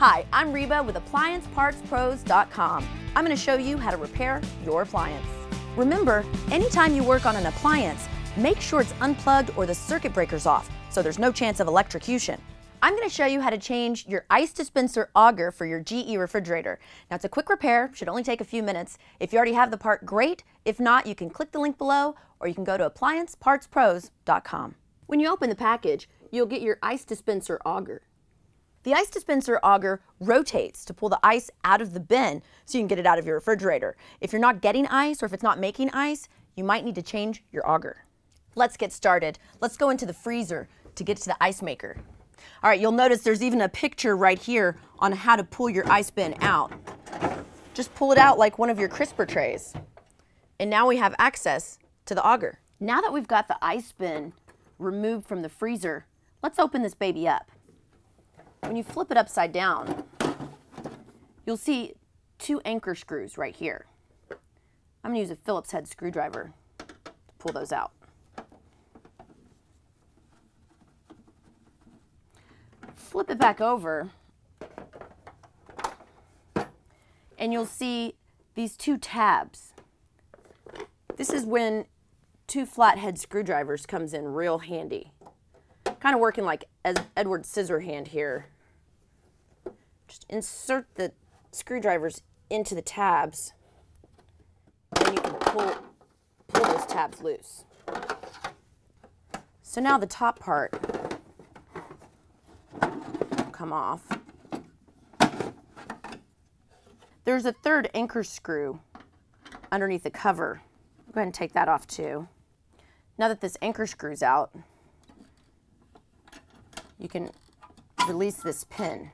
Hi, I'm Reba with AppliancePartsPros.com. I'm going to show you how to repair your appliance. Remember, anytime you work on an appliance, make sure it's unplugged or the circuit breaker's off so there's no chance of electrocution. I'm going to show you how to change your ice dispenser auger for your GE refrigerator. Now it's a quick repair, should only take a few minutes. If you already have the part, great. If not, you can click the link below or you can go to appliancepartspros.com. When you open the package, you'll get your ice dispenser auger. The ice dispenser auger rotates to pull the ice out of the bin so you can get it out of your refrigerator. If you're not getting ice or if it's not making ice, you might need to change your auger. Let's get started. Let's go into the freezer to get to the ice maker. All right, you'll notice there's even a picture right here on how to pull your ice bin out. Just pull it out like one of your crisper trays. And now we have access to the auger. Now that we've got the ice bin removed from the freezer, let's open this baby up. When you flip it upside down, you'll see two anchor screws right here. I'm going to use a Phillips head screwdriver to pull those out. Flip it back over and you'll see these two tabs. This is when two flathead screwdrivers comes in real handy kind of working like Edward Scissorhand here. Just insert the screwdrivers into the tabs, and you can pull, pull those tabs loose. So now the top part will come off. There's a third anchor screw underneath the cover. Go ahead and take that off too. Now that this anchor screw's out, you can release this pin.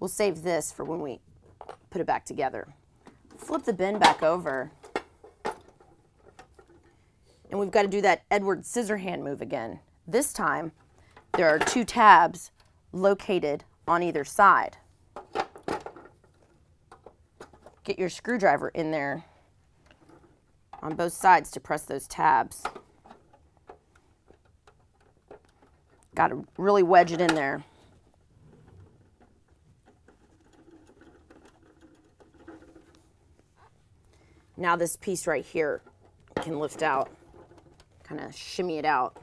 We'll save this for when we put it back together. Flip the bin back over. And we've got to do that Edward Scissorhand move again. This time, there are two tabs located on either side. Get your screwdriver in there on both sides to press those tabs. Got to really wedge it in there. Now this piece right here can lift out, kind of shimmy it out.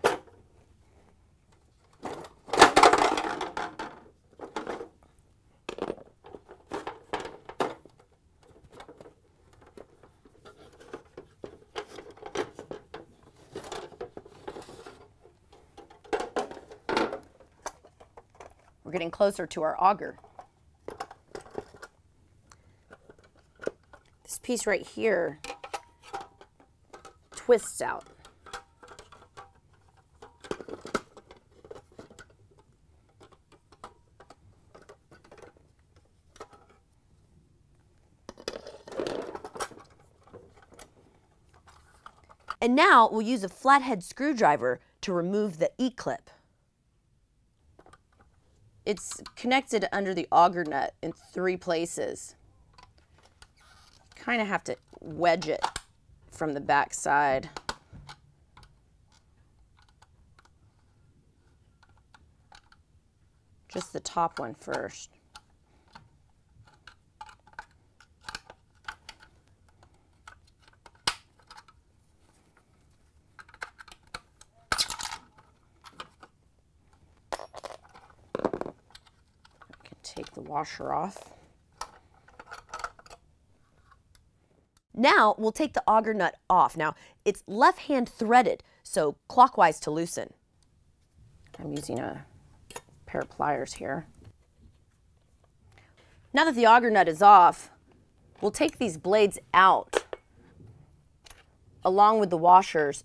We're getting closer to our auger. This piece right here twists out. And now we'll use a flathead screwdriver to remove the E-clip. It's connected under the auger nut in three places. Kind of have to wedge it from the back side. Just the top one first. Take the washer off. Now we'll take the auger nut off. Now it's left hand threaded, so clockwise to loosen. I'm using a pair of pliers here. Now that the auger nut is off, we'll take these blades out along with the washers,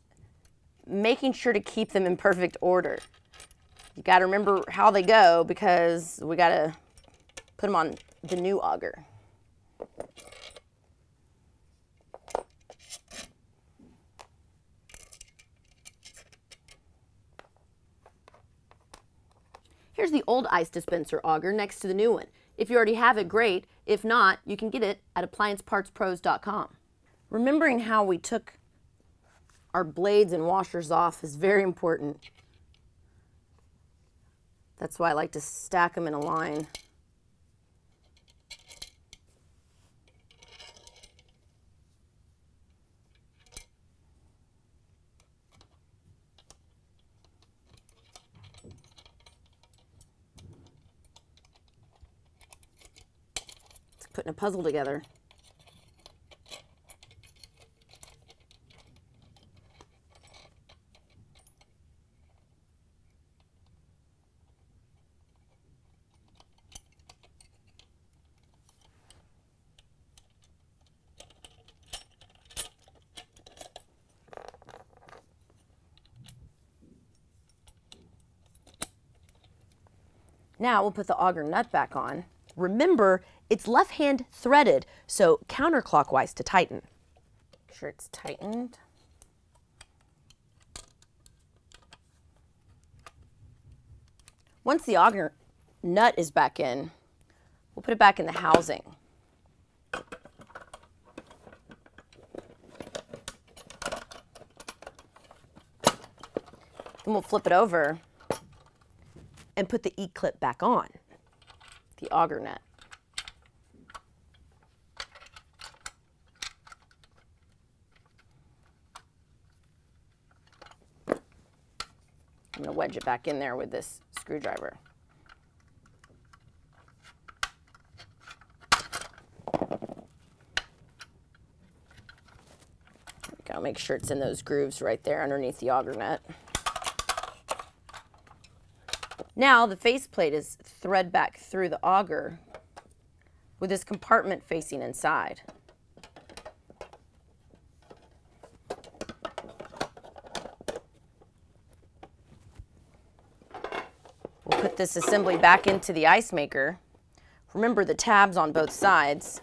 making sure to keep them in perfect order. You got to remember how they go because we got to put them on the new auger. Here's the old ice dispenser auger next to the new one. If you already have it, great. If not, you can get it at appliancepartspros.com. Remembering how we took our blades and washers off is very important. That's why I like to stack them in a line. Putting a puzzle together. Now we'll put the auger nut back on. Remember, it's left hand threaded, so counterclockwise to tighten. Make sure it's tightened. Once the auger nut is back in, we'll put it back in the housing. Then we'll flip it over and put the E-clip back on, the auger nut. I'm going to wedge it back in there with this screwdriver. Go. Make sure it's in those grooves right there underneath the auger nut. Now the faceplate is thread back through the auger with this compartment facing inside. We'll put this assembly back into the ice maker. Remember the tabs on both sides.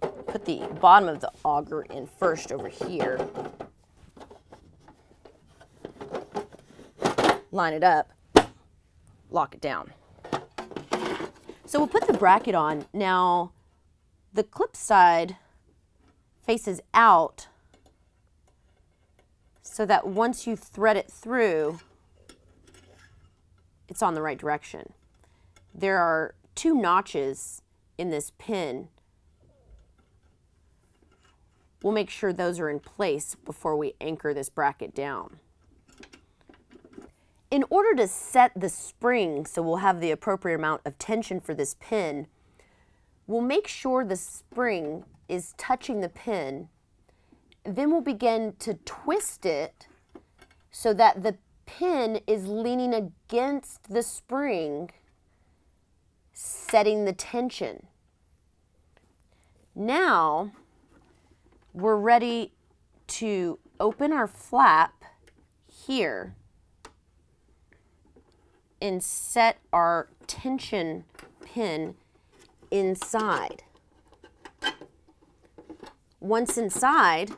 Put the bottom of the auger in first over here. Line it up lock it down. So we'll put the bracket on. Now, the clip side faces out so that once you thread it through, it's on the right direction. There are two notches in this pin. We'll make sure those are in place before we anchor this bracket down. In order to set the spring so we'll have the appropriate amount of tension for this pin, we'll make sure the spring is touching the pin. Then we'll begin to twist it so that the pin is leaning against the spring, setting the tension. Now, we're ready to open our flap here and set our tension pin inside. Once inside,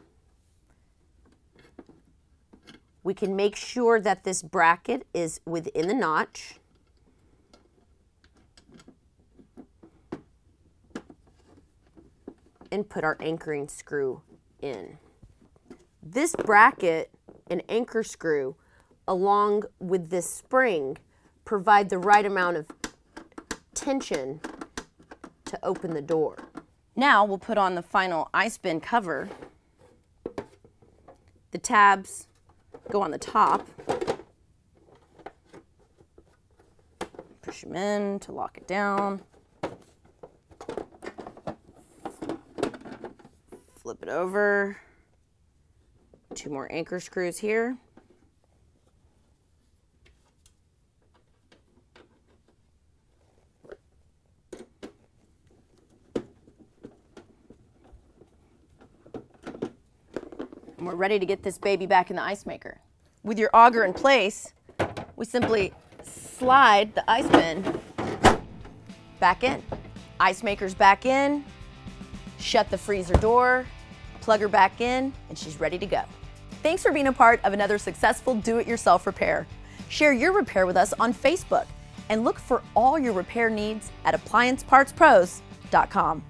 we can make sure that this bracket is within the notch. and put our anchoring screw in. This bracket and anchor screw along with this spring provide the right amount of tension to open the door. Now we'll put on the final ice bin cover. The tabs go on the top. Push them in to lock it down. Flip it over. Two more anchor screws here. And we're ready to get this baby back in the ice maker. With your auger in place, we simply slide the ice bin back in. Ice maker's back in, shut the freezer door, plug her back in, and she's ready to go. Thanks for being a part of another successful do-it-yourself repair. Share your repair with us on Facebook and look for all your repair needs at appliancepartspros.com.